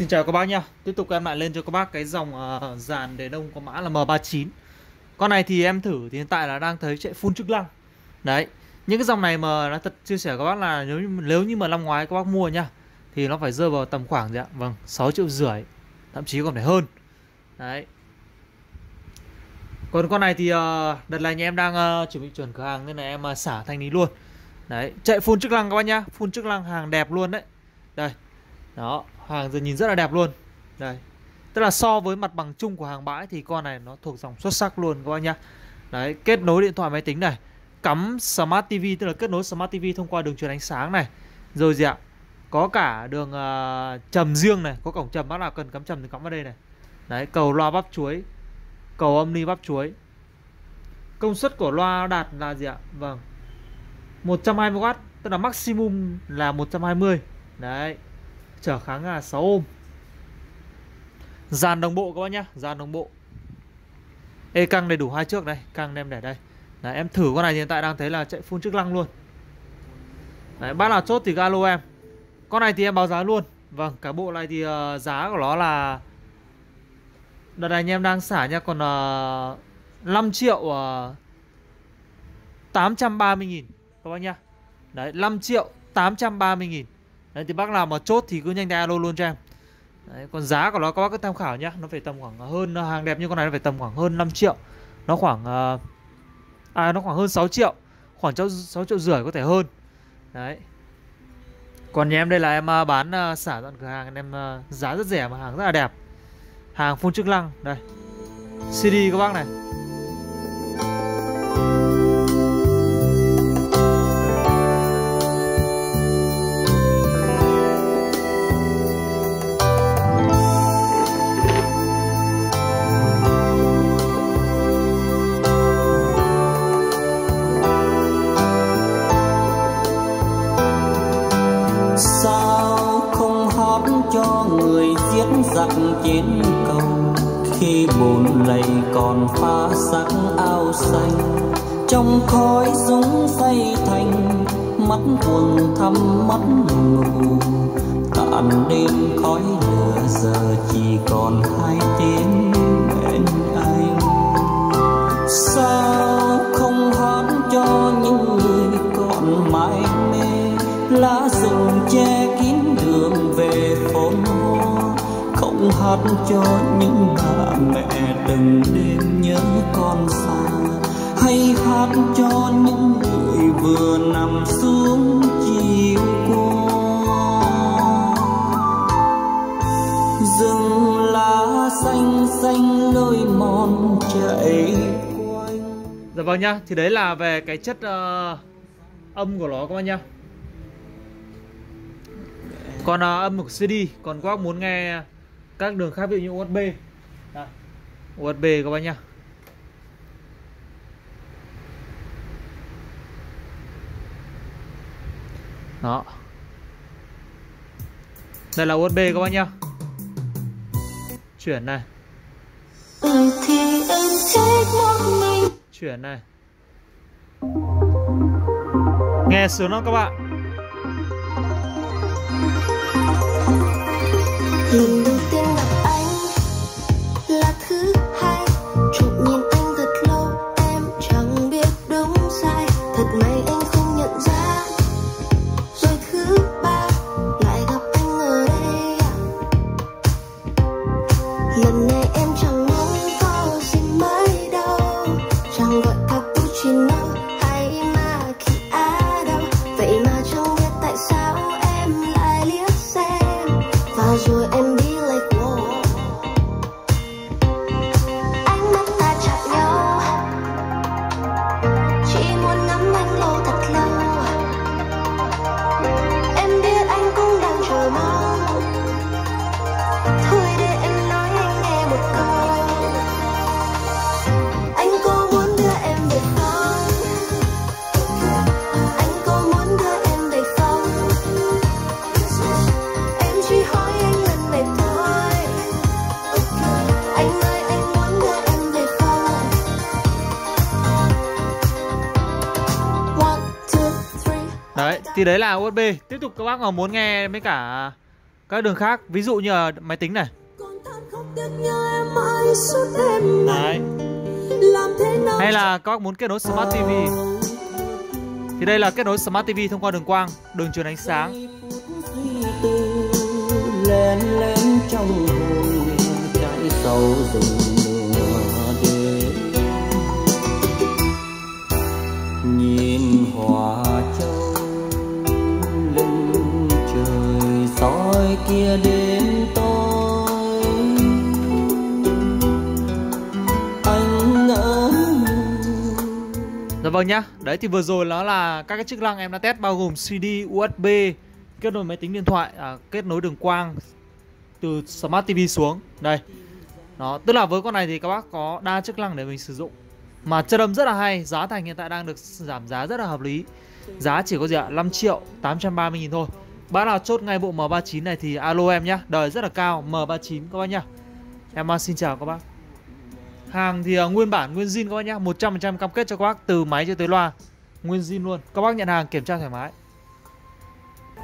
Xin chào các bác nhá. Tiếp tục em lại lên cho các bác cái dòng uh, dàn để đông có mã là M39 Con này thì em thử thì hiện tại là đang thấy chạy full chức năng. Đấy Những cái dòng này mà nó thật chia sẻ các bác là nếu, nếu như mà năm ngoái các bác mua nhá Thì nó phải rơi vào tầm khoảng gì ạ? Vâng 6 triệu rưỡi Thậm chí còn phải hơn. Đấy. Còn con này thì uh, đợt này nhà em đang uh, chuẩn bị chuẩn cửa hàng Nên là em uh, xả thanh lý luôn. Đấy Chạy full chức năng các bác nhá Full chức năng hàng đẹp luôn đấy. Đây đó hàng giờ nhìn rất là đẹp luôn. Đây. Tức là so với mặt bằng chung của hàng bãi thì con này nó thuộc dòng xuất sắc luôn các bác nhá. Đấy kết nối điện thoại máy tính này cắm smart tv tức là kết nối smart tv thông qua đường truyền ánh sáng này. Rồi gì ạ? Có cả đường uh, trầm riêng này có cổng trầm bác nào cần cắm trầm thì cắm vào đây này. Đấy cầu loa bắp chuối cầu âm ni bắp chuối. Công suất của loa đạt là gì ạ? Vâng. 120W tức là maximum là 120 đấy trở kháng là 6 ohm dàn đồng bộ các bác nhá dàn đồng bộ. Ê căng đầy đủ hai trước đây Căng em để đây. Đấy, em thử con này hiện tại đang thấy là chạy full chức năng luôn. Đấy, bác nào chốt thì alo em. Con này thì em báo giá luôn. Vâng, cả bộ này thì uh, giá của nó là Đợt này anh em đang xả nha Còn ờ, uh, 5 triệu ờ, uh, 830 nghìn. Các bác nhá. Đấy, 5 triệu 830 nghìn. Đấy thì bác nào mà chốt thì cứ nhanh tay alo luôn cho em. Đấy, còn giá của nó các bác cứ tham khảo nhá. Nó phải tầm khoảng à, hơn à, hàng đẹp như con này nó phải tầm khoảng hơn 5 triệu. Nó khoảng uh, À nó khoảng hơn 6 triệu. Khoảng 6 triệu rưỡi có thể hơn. Đấy. Còn nhà em đây là em bán uh, xả dọn cửa hàng Em uh, giá rất rẻ mà hàng rất là đẹp. Hàng phun chức năng. Đây. CD các bác này. Giặc chiến cầu khi bùn lầy còn pha sắc ao xanh. Trong khói súng say thành, mắt quần thăm mắt ngủ tàn đêm khói lửa giờ chỉ còn hai tiếng. Hát cho những bà mẹ từng đêm nhớ con xa. Hay hát cho những người vừa nằm xuống chiều qua. Rừng lá xanh xanh lối mòn chạy quanh. Dạ vâng nhá thì đấy là về cái chất uh, âm của nó các bạn nhá. Còn uh, âm của CD còn các bác muốn nghe các đường khác ví dụ như USB Đây. USB các bác nhá. Đó. Đây là USB các bác nhá. Chuyển này. Chuyển này. Nghe sướng lắm các bạn sai thật thì đấy là USB. Tiếp tục các bác mà muốn nghe mấy cả các đường khác ví dụ như là máy tính này. Đấy. Hay là các bác muốn kết nối smart TV thì đây là kết nối smart TV thông qua đường quang đường truyền ánh sáng. Trong hồn trái sầu rừng kia đến tôi. Anh ngỡ Dạ vâng nhá. Đấy thì vừa rồi nó là các cái chức năng em đã test bao gồm CD, USB Kết nối máy tính điện thoại à, Kết nối đường quang Từ Smart TV xuống. Đây. Đó, tức là với con này thì các bác có đa chức năng để mình sử dụng. Mà chất âm rất là hay Giá thành hiện tại đang được giảm giá rất là hợp lý. Giá chỉ có gì ạ? 5 triệu 830 nghìn thôi. Bác nào chốt ngay bộ M39 này thì alo em nhá. Đời rất là cao M39 các bác nhá. Em à, xin chào các bác. Hàng thì à, nguyên bản, nguyên zin các bác nhá. 100% cam kết cho các bác từ máy cho tới loa. Nguyên zin luôn. Các bác nhận hàng kiểm tra thoải mái.